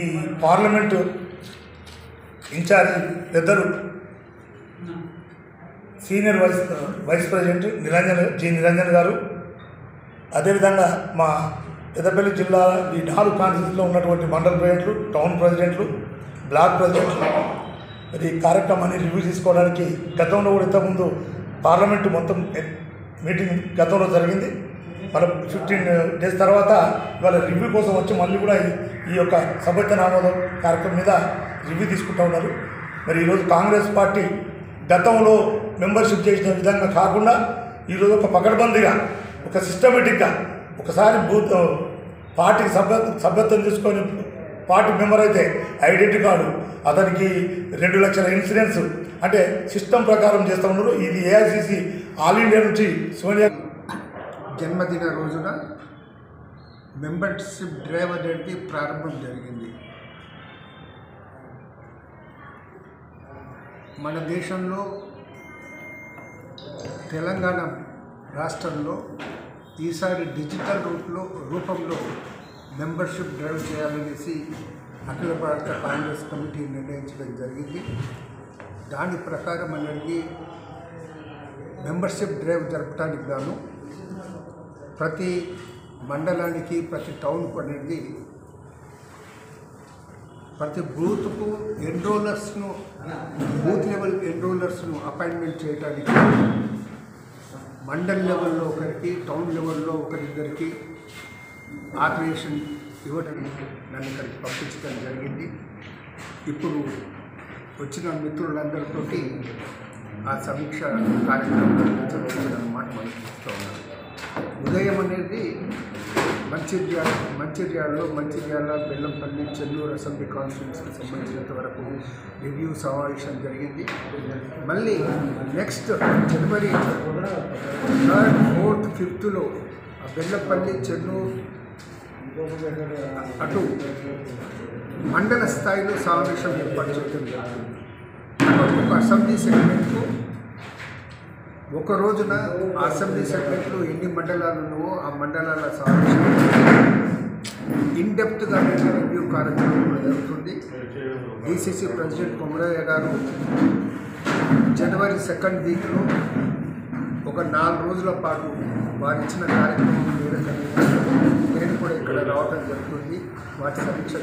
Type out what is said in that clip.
ఈ parliament in charge పెద్దలు senior vice vice president Niranjan ji Niranjan గారు. అదేవిధంగా మా పెద్దపల్లి జిల్లా ఈ నాలుగు కాన్స్టిట్యూన్సీలో ఉన్నటువంటి మండల ప్రెసిడెంట్లు టౌన్ ప్రెసిడెంట్లు బ్లాక్ ప్రెసిడెంట్లు. మరి ఈ కార్యక్రమాన్ని రివ్యూ తీసుకోవడానికి గతంలో కూడా ఇంతకుముందు పార్లమెంటు మొత్తం మీటింగ్ గతంలో జరిగింది. మన ఫిఫ్టీన్ డేస్ తర్వాత ఇవాళ రివ్యూ కోసం వచ్చి మళ్ళీ కూడా ఈ- యొక్క సభ్యత నామోదం కార్యక్రమం మీద రివ్యూ తీసుకుంటా ఉన్నారు. మరి ఈరోజు కాంగ్రెస్ పార్టీ గతంలో మెంబర్షిప్ చేసిన విధంగా కాకుండా ఈరోజు ఒక పకడ్బందీగా ఒక సిస్టమేటిక్గా ఒకసారి బూత్ పార్టీకి సభ్య సభ్యత్వం తీసుకొని పార్టీ మెంబర్ అయితే ఐడెంటిటీ కార్డు అతనికి రెండు లక్షల ఇన్సూరెన్స్ అంటే సిస్టమ్ ప్రకారం చేస్తూ ఉన్నారు. ఇది ఏఐసిసి ఆల్ ఇండియా నుంచి సోనియా జన్మదిన రోజున మెంబర్షిప్ డ్రైవ్ అనేది ప్రారంభం జరిగింది. మన దేశంలో తెలంగాణ రాష్ట్రంలో ఈసారి డిజిటల్ రూపంలో రూపంలో మెంబర్షిప్ డ్రైవ్ చేయాలనేసి అఖిల భారత కాంగ్రెస్ కమిటీ నిర్ణయించడం జరిగింది. దాని ప్రకారం అనేది మెంబర్షిప్ డ్రైవ్ జరపడానికి గాను ప్రతి మండలానికి ప్రతి టౌన్కు అనేది ప్రతి బూత్కు ఎన్రోలర్స్ను బూత్ లెవెల్ ఎన్రోలర్స్ను అపాయింట్మెంట్ చేయడానికి మండల్ లెవెల్లో ఒకరికి టౌన్ లెవెల్లో ఒకరిద్దరికి ఆపరేషన్ ఇవ్వడానికి నన్ను ఇక్కడికి పంపించడం జరిగింది. ఇప్పుడు వచ్చిన మిత్రులందరితోటి ఆ సమీక్ష కార్యక్రమం జరుగుతుందన్నమాట మనకి చూస్తూ ఉన్నాం. ఉదయం అనేది మంచిర్యాల మంచిర్యాలలో మంచిర్యాల బెల్లంపల్లి చెల్లూరు అసెంబ్లీ కాన్స్టిట్యూన్సీకి సంబంధించినంత వరకు రివ్యూ సమావేశం జరిగింది. మళ్ళీ నెక్స్ట్ జనవరి థర్డ్ ఫోర్త్ ఫిఫ్త్లో బెల్లంపల్లి చెన్నూరు అటు మండల స్థాయిలో సమావేశం ఏర్పాటు చేయడం జరిగింది. ఒక అసెంబ్లీ సెక్రటరీ ఒక రోజున అసెంబ్లీ సెగ్మెంట్లో ఎన్ని మండలాలు ఉన్నావో ఆ మండలాల సాధించిన ఇన్డెప్త్గా రివ్యూ కార్యక్రమం కూడా జరుగుతుంది. డీసీసీ ప్రెసిడెంట్ కొమరయ్య గారు జనవరి సెకండ్ వీక్లో ఒక నాలుగు రోజుల పాటు వారు ఇచ్చిన కార్యక్రమం నేను కూడా ఇక్కడ రావడం జరుగుతుంది. వాటి సమీక్ష